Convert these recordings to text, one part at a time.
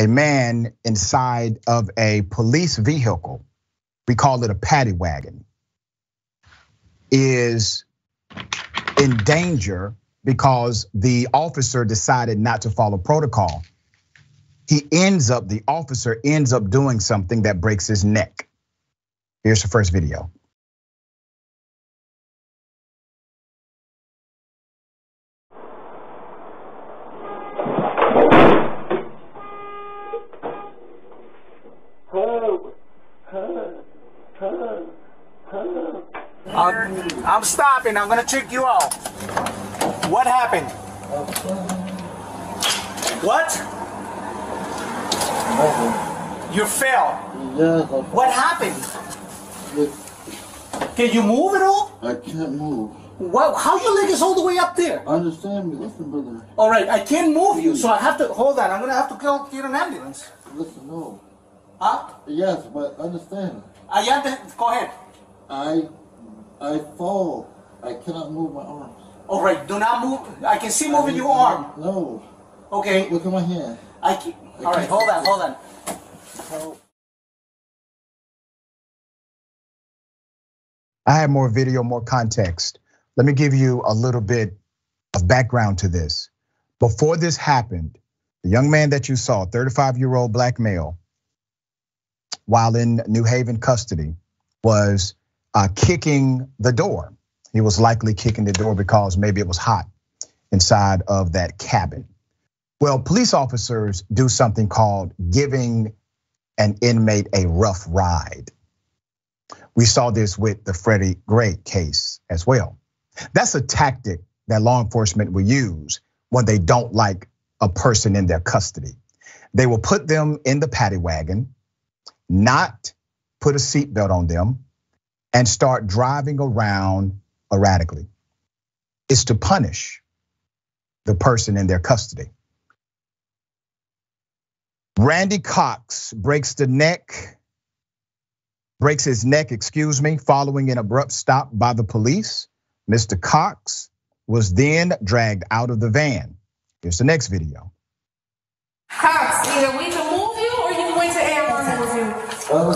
a man inside of a police vehicle, we call it a paddy wagon, is in danger because the officer decided not to follow protocol. He ends up, the officer ends up doing something that breaks his neck. Here's the first video. I'm, I'm stopping. I'm gonna check you out. What happened? What? You fell. Yeah, What happened? Can you move at all? I can't move. Wow, how your leg is all the way up there? I Understand me, listen, brother. All right, I can't move you, so I have to hold on. I'm gonna have to call get an ambulance. Listen, no. Huh? Yes, but understand. I have to go ahead. I, I fall. I cannot move my arms. All right, do not move. I can see moving your arm. No. Okay. Look at my hand. I can, all right, hold on, hold on. I have more video, more context. Let me give you a little bit of background to this. Before this happened, the young man that you saw, 35 year old black male, while in New Haven custody, was Uh, kicking the door. He was likely kicking the door because maybe it was hot inside of that cabin. Well, police officers do something called giving an inmate a rough ride. We saw this with the Freddie Gray case as well. That's a tactic that law enforcement will use when they don't like a person in their custody. They will put them in the paddy wagon, not put a seatbelt on them, and start driving around erratically. is to punish the person in their custody. Randy Cox breaks the neck, breaks his neck, excuse me, following an abrupt stop by the police. Mr. Cox was then dragged out of the van. Here's the next video. Cox, Slide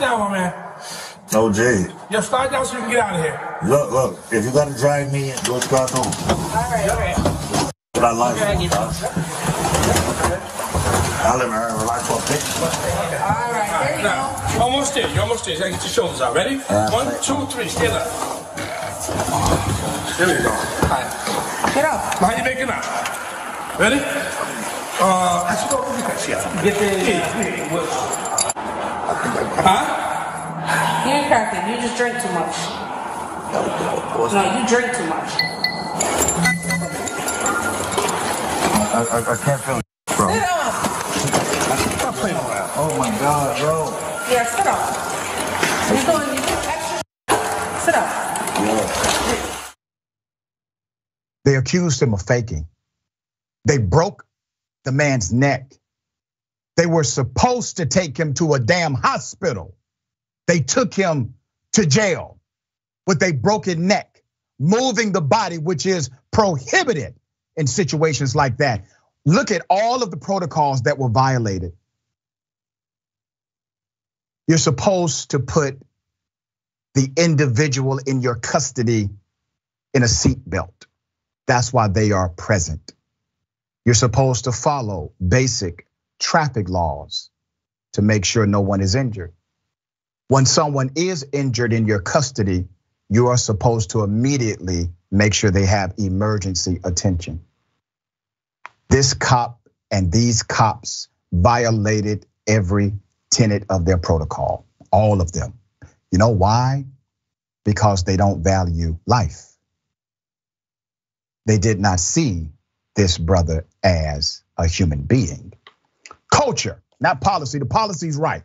down, my man. No, Jay. Yo, slide down so we can get out of here. Look, look. If you gotta drag me, go to cartoon. Alright, alright. But I like it. I live in here. Relax for a bit. Alright, there you go. Now, you're almost there. You're almost there. So I get your shoulders out. Ready? One, two, three. Stand up. There we go. All right. Get up. How you making out? Ready? Uh, I should go over the yeah. Get the. Huh? You ain't cracking. You just drink too much. No, you drink too much. I, I, I can't feel it, bro. Sit up. Stop playing around. Oh my God, bro. Yeah, sit up. You're doing you do extra. Sit up. Yeah. They accused him of faking. They broke the man's neck. They were supposed to take him to a damn hospital. They took him to jail with a broken neck, moving the body, which is prohibited in situations like that. Look at all of the protocols that were violated. You're supposed to put the individual in your custody in a seatbelt. That's why they are present. You're supposed to follow basic traffic laws to make sure no one is injured. When someone is injured in your custody, you are supposed to immediately make sure they have emergency attention. This cop and these cops violated every tenet of their protocol, all of them. You know why? Because they don't value life. They did not see this brother as a human being. Culture, not policy. The policy's right.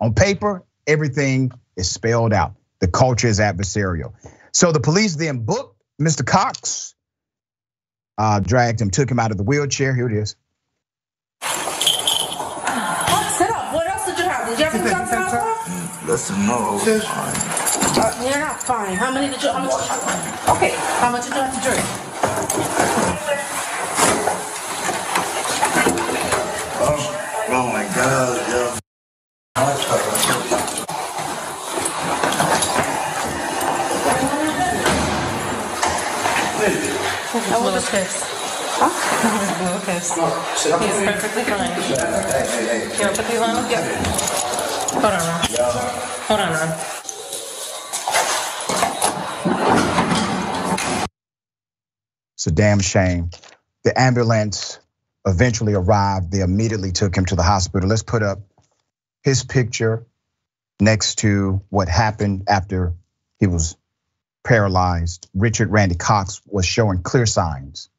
On paper, everything is spelled out. The culture is adversarial. So the police then booked Mr. Cox, uh, dragged him, took him out of the wheelchair. Here it is. Oh, sit up. What else did you have? Did you have any drugs? Listen, no. Uh, You're not fine. How many did you? How much? Did you, okay. How much did you have to drink? He's a little pissed. Huh? He's a little pissed. He's perfectly fine. You want to put these on? Yep. Hold on, Ron. Hold on, Ron. It's a damn shame. The ambulance eventually arrived. They immediately took him to the hospital. Let's put up his picture next to what happened after he was paralyzed. Richard Randy Cox was showing clear signs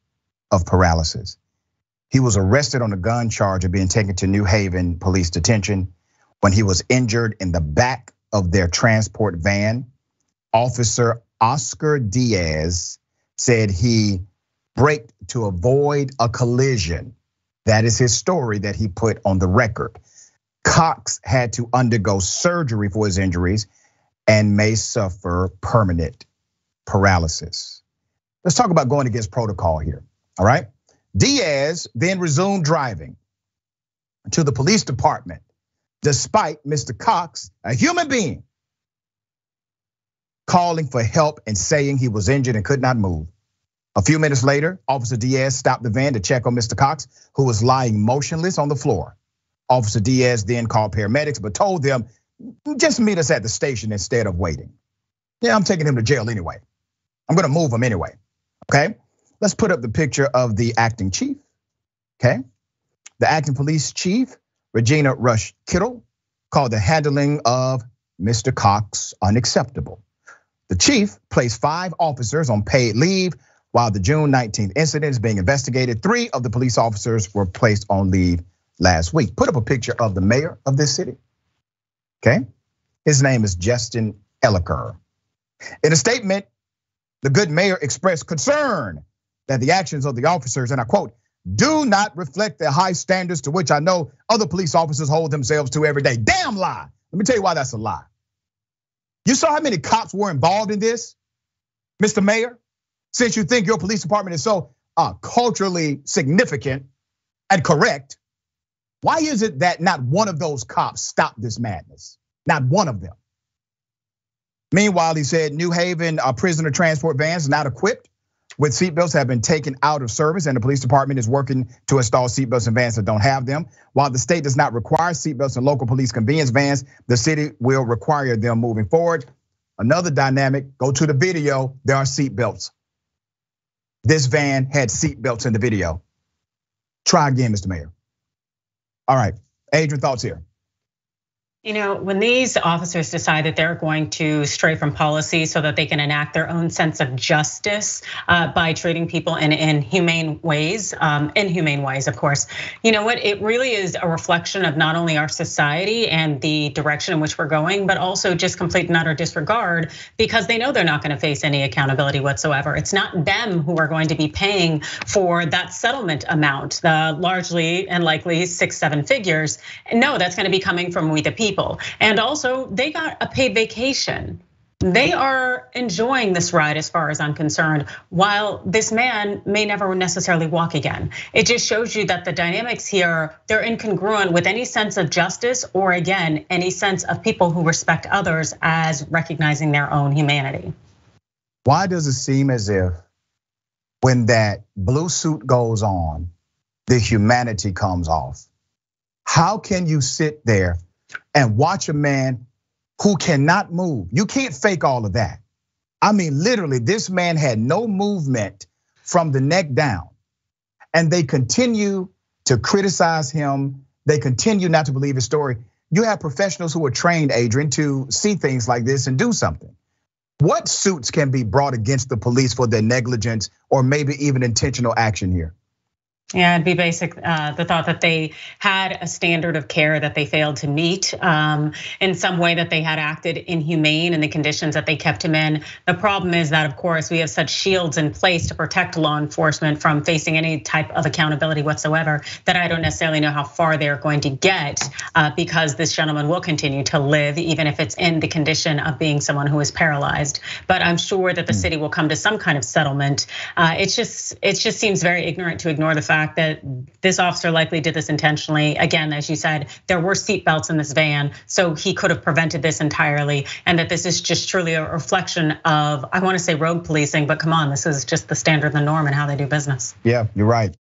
of paralysis. He was arrested on a gun charge of being taken to New Haven police detention when he was injured in the back of their transport van. Officer Oscar Diaz said he braked to avoid a collision. That is his story that he put on the record. Cox had to undergo surgery for his injuries and may suffer permanent paralysis. Let's talk about going against protocol here. All right. Diaz then resumed driving to the police department despite Mr. Cox, a human being, calling for help and saying he was injured and could not move. A few minutes later, Officer Diaz stopped the van to check on Mr. Cox, who was lying motionless on the floor. Officer Diaz then called paramedics, but told them, just meet us at the station instead of waiting. Yeah, I'm taking him to jail anyway. I'm gonna move him anyway. Okay, let's put up the picture of the acting chief. Okay, the acting police chief, Regina Rush Kittle, called the handling of Mr. Cox unacceptable. The chief placed five officers on paid leave while the June 19th incident is being investigated. Three of the police officers were placed on leave last week. Put up a picture of the mayor of this city. Okay. His name is Justin Elicker. In a statement, the good mayor expressed concern that the actions of the officers, and I quote, do not reflect the high standards to which I know other police officers hold themselves to every day. Damn lie. Let me tell you why that's a lie. You saw how many cops were involved in this, Mr. Mayor? Since you think your police department is so uh, culturally significant and correct, why is it that not one of those cops stopped this madness? Not one of them. Meanwhile, he said New Haven uh, prisoner transport vans not equipped with seatbelts have been taken out of service, and the police department is working to install seatbelts in vans that don't have them. While the state does not require seatbelts in local police convenience vans, the city will require them moving forward. Another dynamic, go to the video, there are seatbelts. This van had seatbelts in the video. Try again, Mr. Mayor. All right, Adrian, thoughts here. You know, when these officers decide that they're going to stray from policy so that they can enact their own sense of justice uh, by treating people in inhumane ways, um, inhumane ways, of course, you know what? It really is a reflection of not only our society and the direction in which we're going, but also just complete and utter disregard because they know they're not going to face any accountability whatsoever. It's not them who are going to be paying for that settlement amount, the largely and likely six, seven figures. No, that's going to be coming from we the people people. And also, they got a paid vacation. They are enjoying this ride as far as I'm concerned, while this man may never necessarily walk again. It just shows you that the dynamics here, they're incongruent with any sense of justice or again, any sense of people who respect others as recognizing their own humanity. Why does it seem as if when that blue suit goes on, the humanity comes off? How can you sit there and watch a man who cannot move. You can't fake all of that. I mean, literally, this man had no movement from the neck down. And they continue to criticize him. They continue not to believe his story. You have professionals who are trained, Adrian, to see things like this and do something. What suits can be brought against the police for their negligence or maybe even intentional action here? Yeah, it'd be basic. Uh, the thought that they had a standard of care that they failed to meet, um, in some way that they had acted inhumane in the conditions that they kept him in. The problem is that, of course, we have such shields in place to protect law enforcement from facing any type of accountability whatsoever. That I don't necessarily know how far they're going to get, uh, because this gentleman will continue to live, even if it's in the condition of being someone who is paralyzed. But I'm sure that the hmm. city will come to some kind of settlement. Uh, it's just, it just seems very ignorant to ignore the fact fact that this officer likely did this intentionally. Again, as you said, there were seatbelts in this van, so he could have prevented this entirely. And that this is just truly a reflection of, I wanna say rogue policing, but come on, this is just the standard, the norm and how they do business. Yeah, you're right.